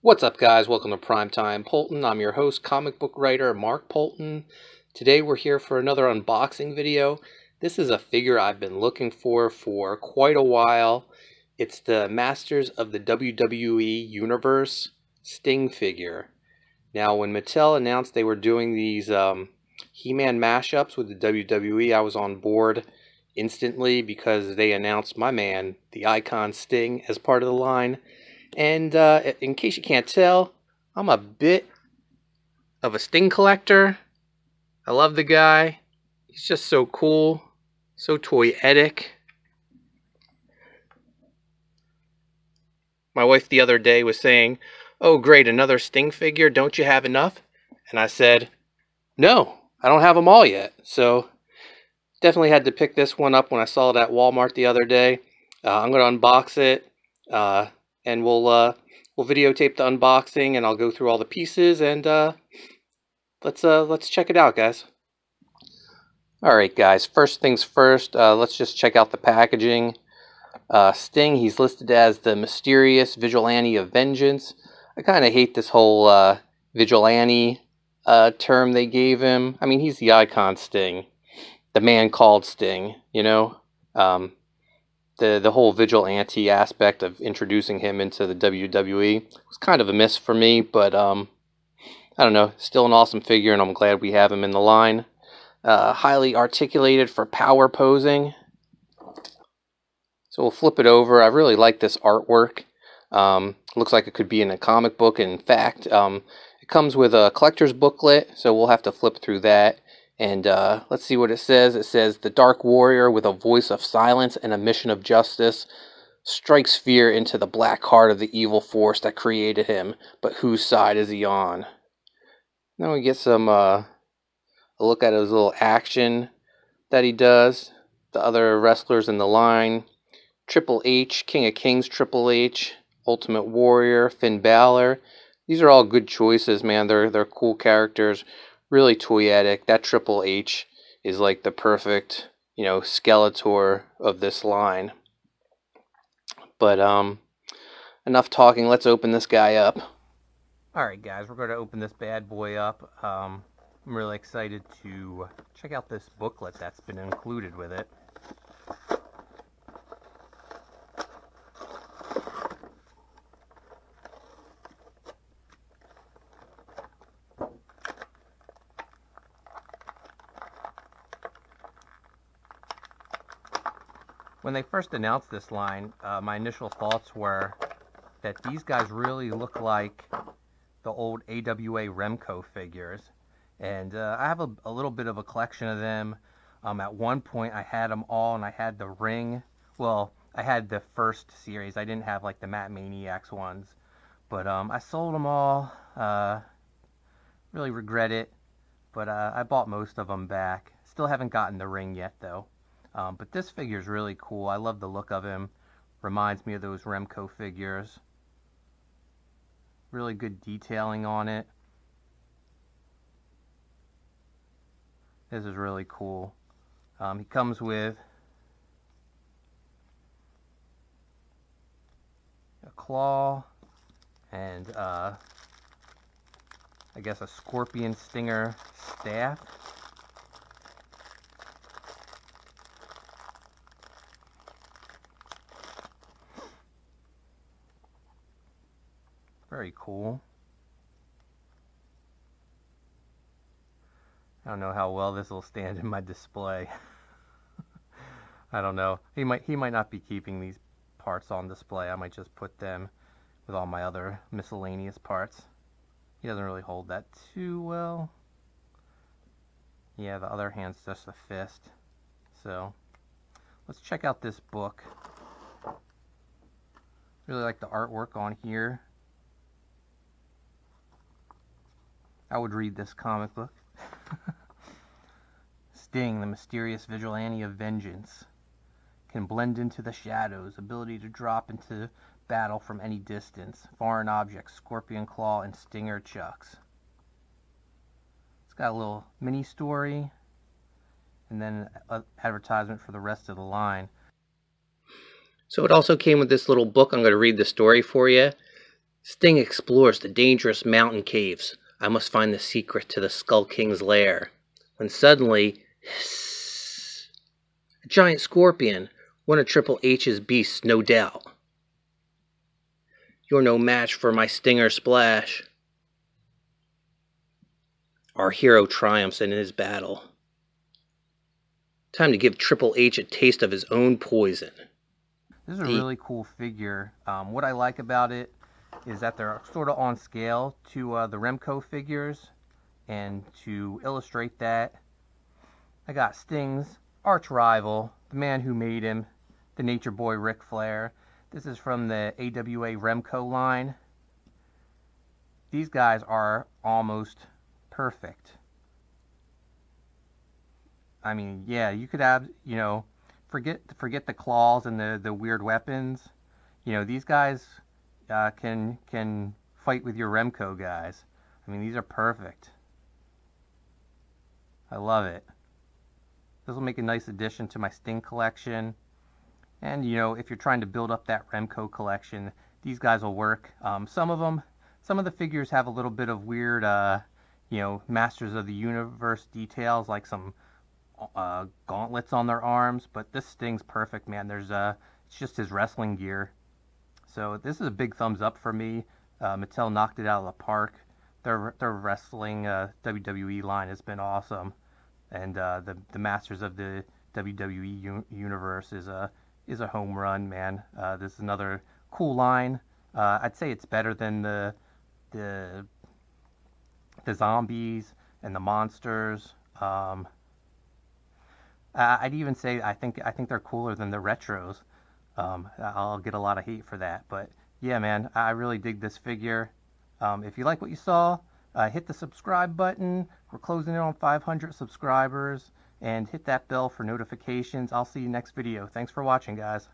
What's up, guys? Welcome to Primetime Poulton. I'm your host, comic book writer Mark Poulton. Today we're here for another unboxing video. This is a figure I've been looking for for quite a while. It's the Masters of the WWE Universe Sting figure. Now, when Mattel announced they were doing these um, He-Man mashups with the WWE, I was on board instantly because they announced my man, the Icon Sting, as part of the line. And uh, in case you can't tell, I'm a bit of a Sting collector. I love the guy. He's just so cool, so toyetic. My wife the other day was saying, Oh, great, another Sting figure. Don't you have enough? And I said, No, I don't have them all yet. So definitely had to pick this one up when I saw it at Walmart the other day. Uh, I'm going to unbox it. Uh, and we'll uh, we'll videotape the unboxing and I'll go through all the pieces and uh, let's uh, let's check it out, guys. All right, guys. First things first. Uh, let's just check out the packaging. Uh, Sting. He's listed as the mysterious vigilante of vengeance. I kind of hate this whole uh, vigilante uh, term they gave him. I mean, he's the icon Sting, the man called Sting. You know. Um, the the whole vigilante aspect of introducing him into the WWE was kind of a miss for me, but um, I don't know, still an awesome figure, and I'm glad we have him in the line. Uh, highly articulated for power posing. So we'll flip it over. I really like this artwork. Um, looks like it could be in a comic book. In fact, um, it comes with a collector's booklet, so we'll have to flip through that. And uh, let's see what it says. It says, The Dark Warrior with a voice of silence and a mission of justice strikes fear into the black heart of the evil force that created him. But whose side is he on? Then we get some, uh, a look at his little action that he does. The other wrestlers in the line Triple H, King of Kings, Triple H, Ultimate Warrior, Finn Balor. These are all good choices, man. They're they're cool characters really toyetic. That Triple H is like the perfect, you know, Skeletor of this line. But um, enough talking. Let's open this guy up. All right, guys, we're going to open this bad boy up. Um, I'm really excited to check out this booklet that's been included with it. When they first announced this line, uh, my initial thoughts were that these guys really look like the old AWA Remco figures. And uh, I have a, a, little bit of a collection of them. Um, at one point, I had them all, and I had the ring. Well, I had the first series. I didn't have like the Mat Maniacs ones. But um, I sold them all. Uh, really regret it. But uh, I bought most of them back. Still haven't gotten the ring yet, though. Um, but this figure is really cool. I love the look of him. Reminds me of those Remco figures. Really good detailing on it. This is really cool. Um, he comes with a claw and uh, I guess a scorpion stinger staff. Very cool. I don't know how well this will stand in my display. I don't know. He might he might not be keeping these parts on display. I might just put them with all my other miscellaneous parts. He doesn't really hold that too well. Yeah, the other hand's just a fist. So, let's check out this book. Really like the artwork on here. I would read this comic book. Sting, the mysterious vigilante of vengeance, can blend into the shadows, ability to drop into battle from any distance, foreign objects, scorpion claw, and stinger chucks. It's got a little mini story and then an advertisement for the rest of the line. So it also came with this little book. I'm going to read the story for you. Sting explores the dangerous mountain caves. I must find the secret to the Skull King's lair. When suddenly, hiss, a giant scorpion, one of Triple H's beasts, no doubt. You're no match for my Stinger Splash. Our hero triumphs in his battle. Time to give Triple H a taste of his own poison. This is a really cool figure. Um, what I like about it is that they're sort of on scale to uh, the Remco figures. And to illustrate that, I got Sting's arch rival, the man who made him, the Nature Boy Ric Flair. This is from the AWA Remco line. These guys are almost perfect. I mean, yeah, you could have, you know, forget forget the claws and the the weird weapons. You know, these guys uh, can can fight with your Remco guys. I mean, these are perfect. I love it. This will make a nice addition to my Sting collection. And, you know, if you're trying to build up that Remco collection, these guys will work. Um, some of them, some of the figures have a little bit of weird, uh, you know, Masters of the Universe details, like some uh, gauntlets on their arms. But this Sting's perfect, man. There's, uh, it's just his wrestling gear. So this is a big thumbs up for me. Uh, Mattel knocked it out of the park. Their their wrestling uh, WWE line has been awesome, and uh, the the Masters of the WWE u- universe is a is a home run, man. Uh, this is another cool line. Uh, I'd say it's better than the the the zombies and the monsters. Um, I'd even say I think I think they're cooler than the retros. Um, I'll get a lot of hate for that. But yeah, man, I really dig this figure. Um, if you like what you saw, uh, hit the subscribe button. We're closing in on 500 subscribers. And hit that bell for notifications. I'll see you next video. Thanks for watching, guys.